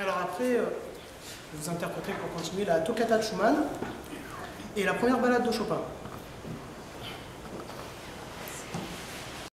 Alors après, euh, vous interpréter pour continuer la Toccata de Schumann et la première balade de Chopin.